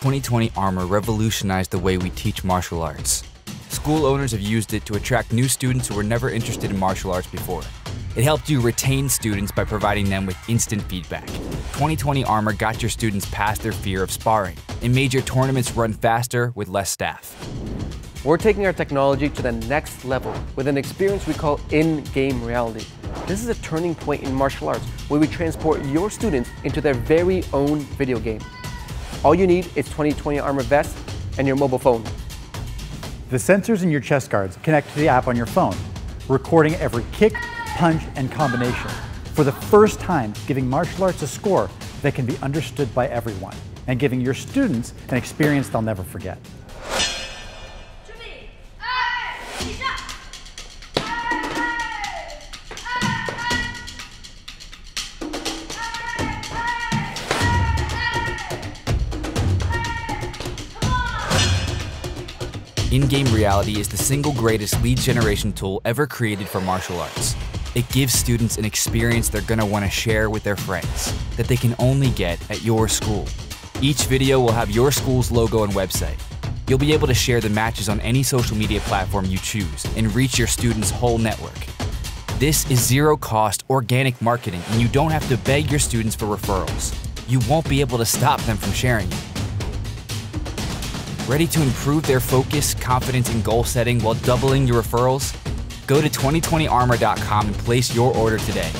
2020 Armor revolutionized the way we teach martial arts. School owners have used it to attract new students who were never interested in martial arts before. It helped you retain students by providing them with instant feedback. 2020 Armor got your students past their fear of sparring and made your tournaments run faster with less staff. We're taking our technology to the next level with an experience we call in-game reality. This is a turning point in martial arts where we transport your students into their very own video game. All you need is 2020 Armor Vest and your mobile phone. The sensors in your chest guards connect to the app on your phone, recording every kick, punch, and combination. For the first time, giving martial arts a score that can be understood by everyone, and giving your students an experience they'll never forget. In-game reality is the single greatest lead generation tool ever created for martial arts. It gives students an experience they're gonna wanna share with their friends that they can only get at your school. Each video will have your school's logo and website. You'll be able to share the matches on any social media platform you choose and reach your students' whole network. This is zero cost organic marketing and you don't have to beg your students for referrals. You won't be able to stop them from sharing it. Ready to improve their focus, confidence, and goal setting while doubling your referrals? Go to 2020armor.com and place your order today.